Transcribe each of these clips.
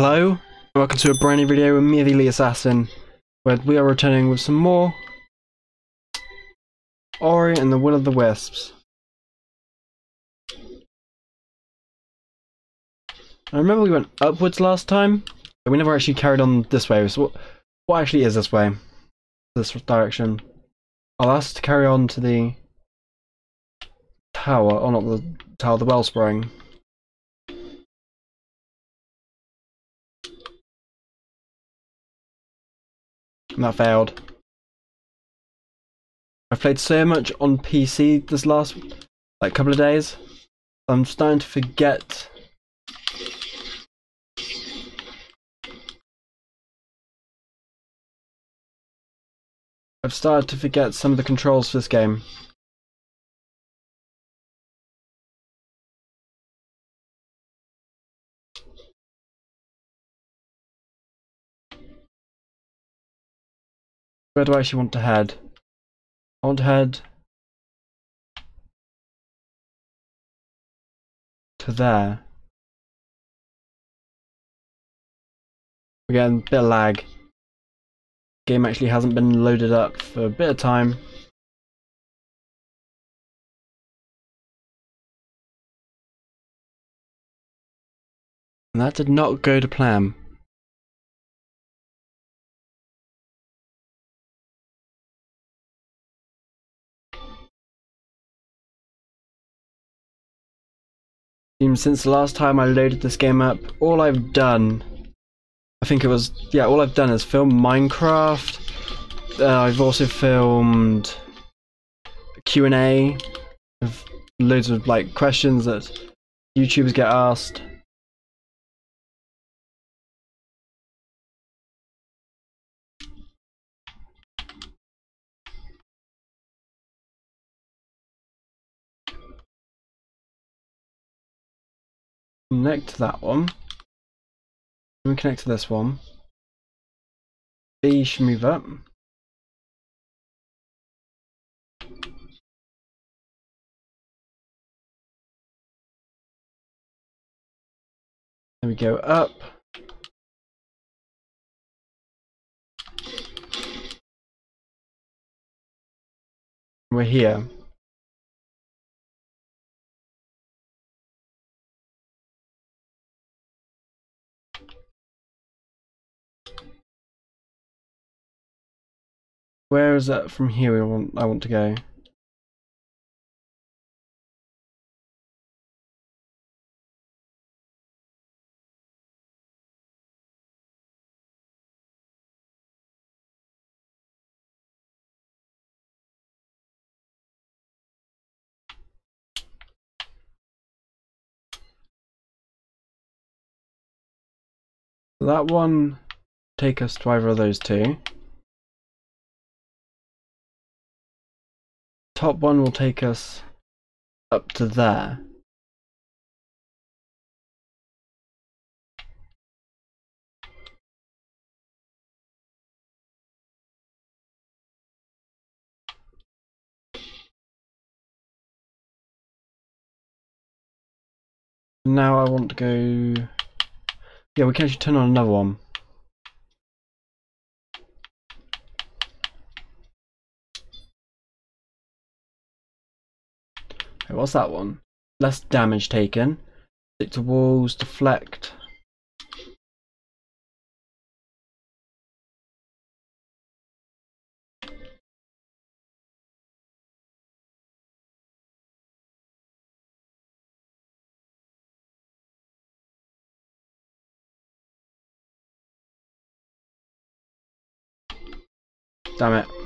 Hello, welcome to a brand new video with me, the Assassin, where we are returning with some more Ori and the Will of the Wisps. I remember we went upwards last time, but we never actually carried on this way. So what, what actually is this way? This direction? I'll ask to carry on to the tower, or not the tower, the wellspring. And that failed. I've played so much on PC this last like couple of days. I'm starting to forget I've started to forget some of the controls for this game. Where do I actually want to head? I want to head to there. Again, bit of lag. Game actually hasn't been loaded up for a bit of time. And that did not go to plan. Since the last time I loaded this game up, all I've done, I think it was, yeah, all I've done is film Minecraft. Uh, I've also filmed Q&A loads of like questions that YouTubers get asked. Connect to that one. Let me connect to this one. B should move up. Then we go up. We're here. Where is that from here we want I want to go? that one take us to either of those two. Top one will take us up to there. Now I want to go... Yeah, we can actually turn on another one. What's that one? Less damage taken. Stick to walls, deflect. Damn it.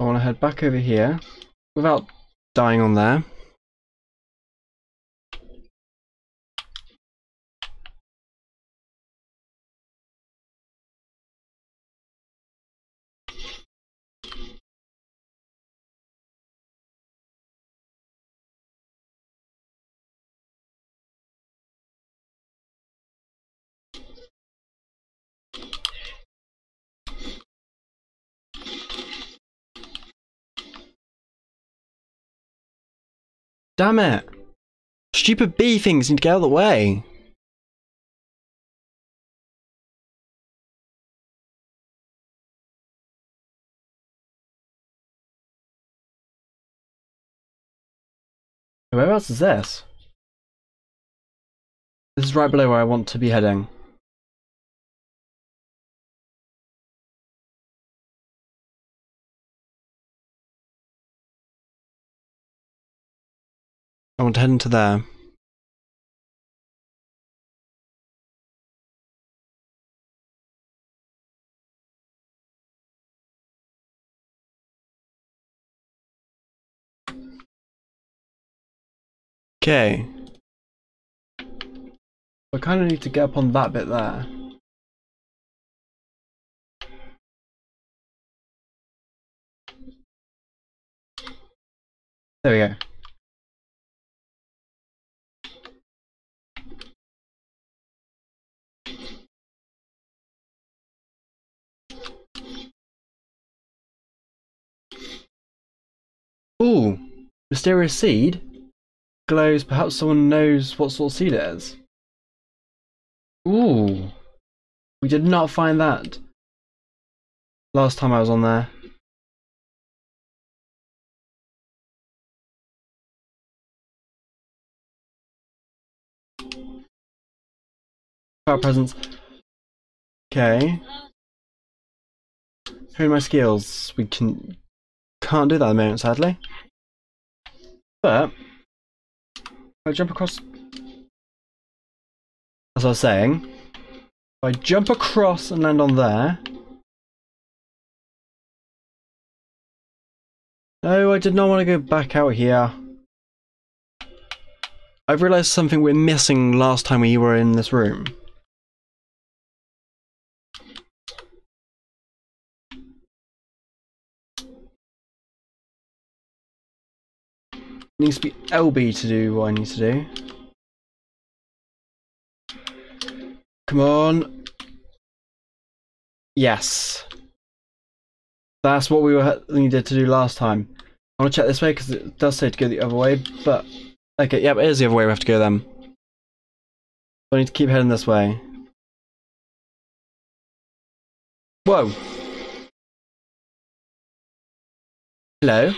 I want to head back over here without dying on there. Damn it! Stupid bee things need to get out of the way. Where else is this? This is right below where I want to be heading. I want to head into there. Okay. I kind of need to get up on that bit there. There we go. Ooh, mysterious seed glows. Perhaps someone knows what sort of seed it is. Ooh, we did not find that last time I was on there. Power presence. Okay. Here are my skills. We can can't do that at the moment, sadly. But I jump across as I was saying, if I jump across and land on there. No, I did not want to go back out here. I've realised something we're missing last time we were in this room. Needs to be LB to do what I need to do. Come on. Yes. That's what we were needed to do last time. I want to check this way because it does say to go the other way, but... Okay, yeah, it is the other way we have to go then. So I need to keep heading this way. Whoa! Hello?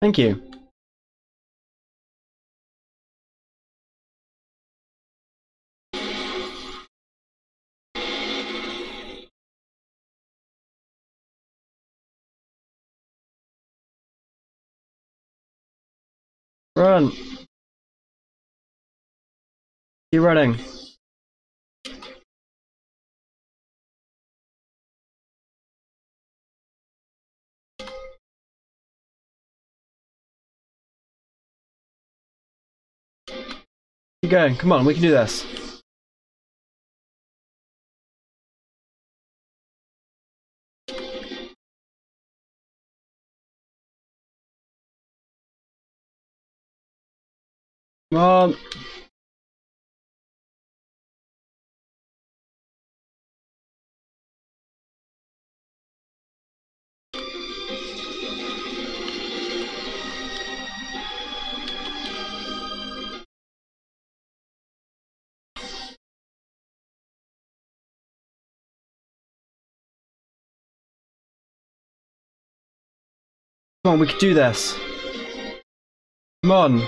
Thank you. Run! Keep running. Keep going. Come on, we can do this. Come on. Come on, we can do this. Come on.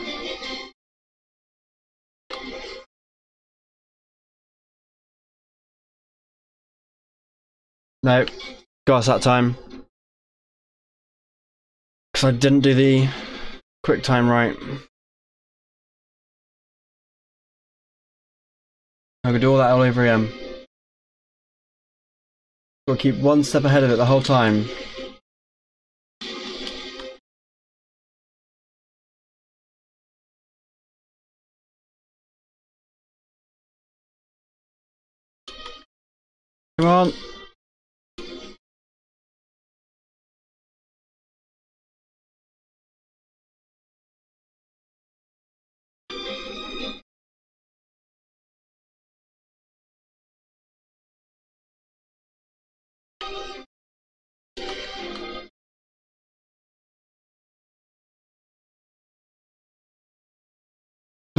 No, got us that time. Because I didn't do the quick time right. I could do all that all over again. Gotta keep one step ahead of it the whole time.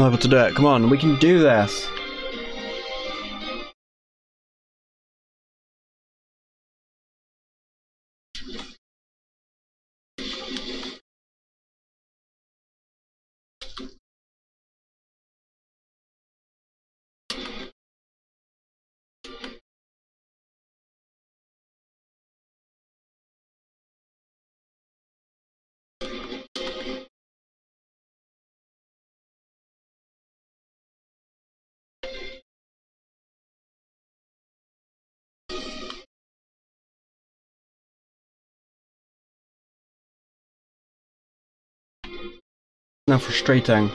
Not able to do it. Come on, we can do this. Now frustrating.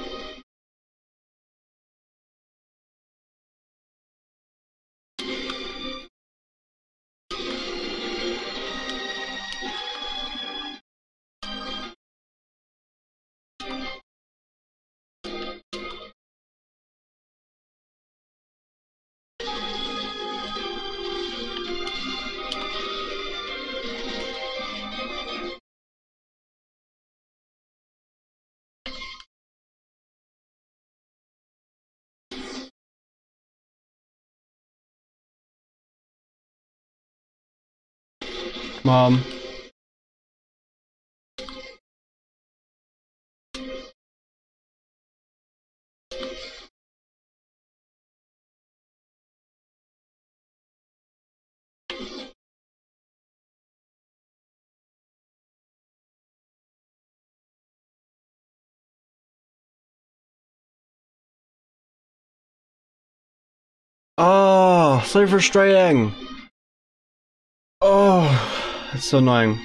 Mom. Ah, oh, so frustrating. It's so annoying.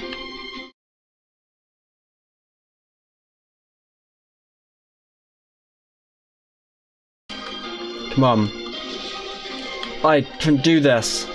Come on. I can do this.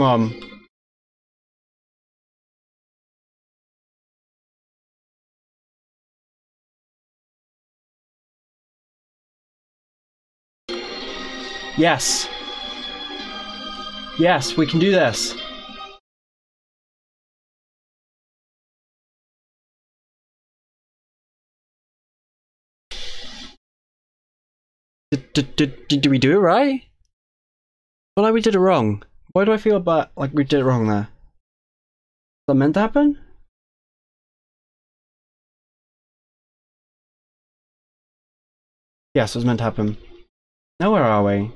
On. Yes. Yes, we can do this. Did, did, did, did we do it right? Well, like we did it wrong. Why do I feel about like we did it wrong there? Is that meant to happen? Yes, it was meant to happen. Now where are we?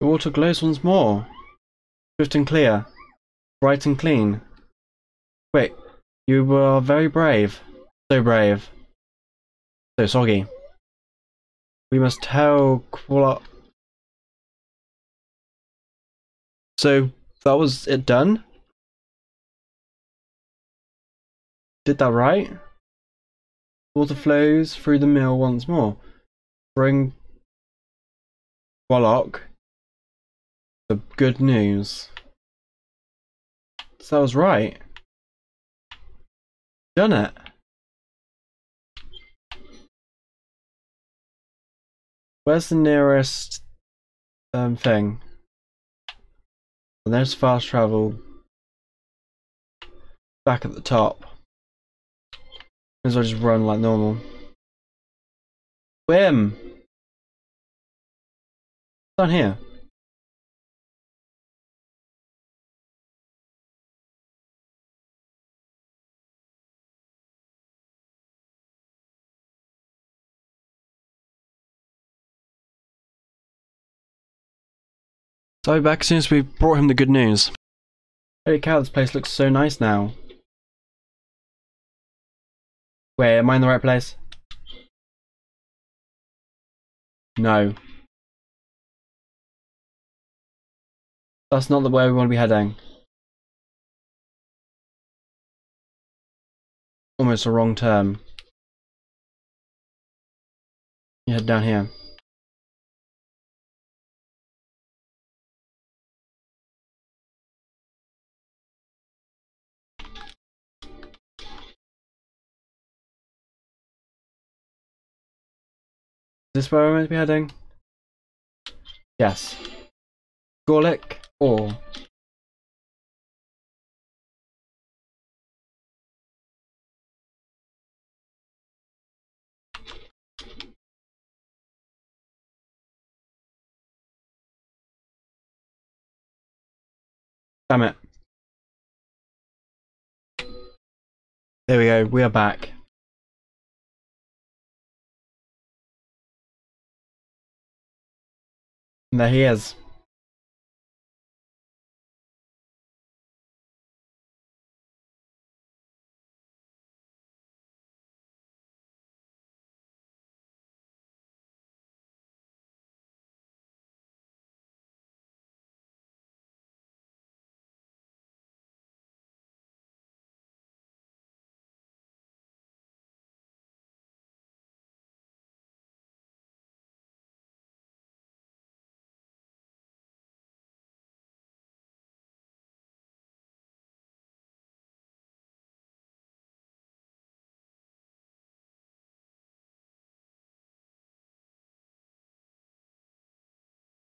The water glows once more. Swift and clear. Bright and clean. Wait, you were very brave. So brave. So soggy. We must tell Kwolok... So, that was it done? Did that right? Water flows through the mill once more. Bring Kwolok the good news. So I was right. Done it. Where's the nearest um, thing? And there's fast travel. Back at the top. As I just run like normal. Swim! Down here. I'll be back as soon as we've brought him the good news. Holy cow, this place looks so nice now. Wait, am I in the right place? No. That's not the way we want to be heading. Almost a wrong turn. You head down here. This where we're meant to be heading? Yes. Gorlick or Damn it. There we go, we are back. And there he is.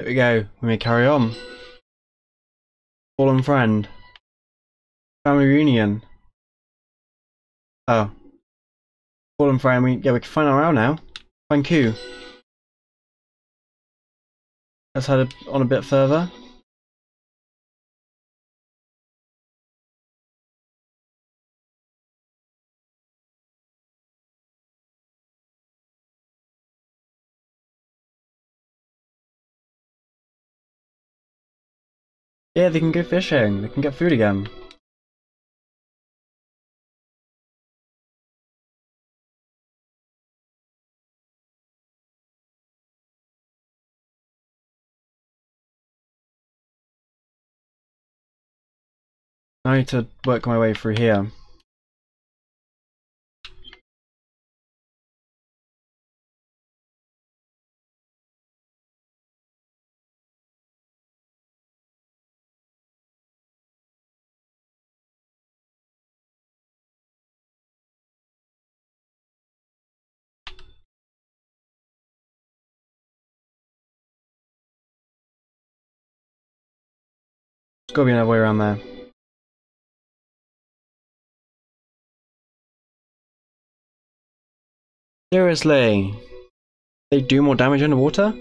There we go, we may carry on. Fallen friend. Family reunion. Oh. Fallen friend, we, yeah, we can find our out now. Thank you. Let's head on a bit further. Yeah, they can go fishing. They can get food again. I need to work my way through here. Gotta be another way around there. Seriously? They do more damage underwater?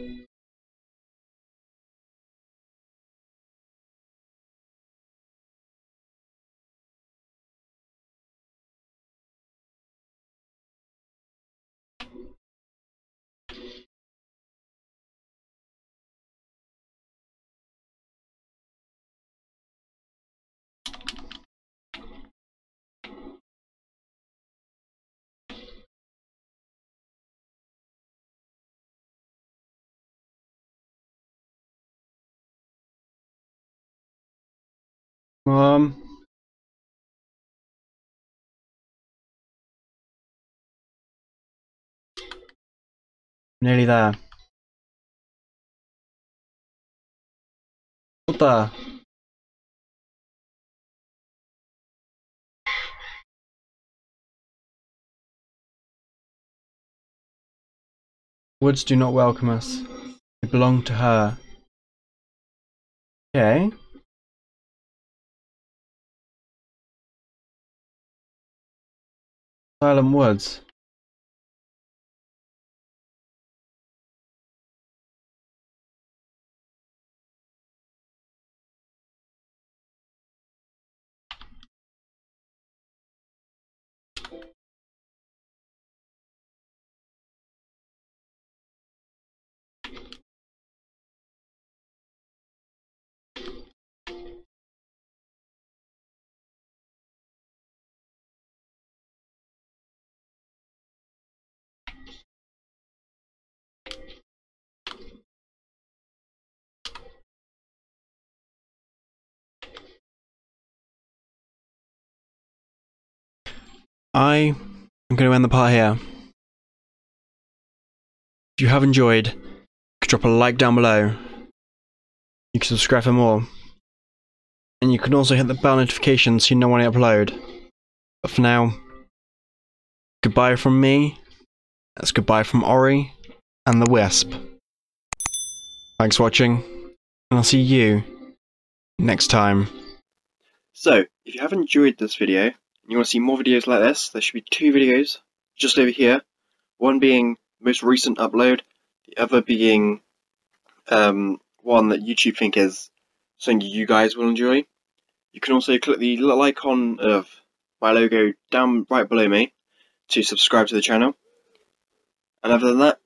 Um. Nearly there. What the? Woods do not welcome us. They belong to her. Okay. Woods. I am going to end the part here. If you have enjoyed, you drop a like down below. You can subscribe for more. And you can also hit the bell notification so you know when I upload. But for now, goodbye from me. That's goodbye from Ori and the Wisp. Thanks for watching, and I'll see you next time. So, if you have enjoyed this video, and you want to see more videos like this, there should be two videos just over here. One being most recent upload, the other being um, one that YouTube think is something you guys will enjoy. You can also click the little icon of my logo down right below me to subscribe to the channel. And other than that,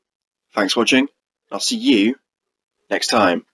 thanks for watching. I'll see you next time.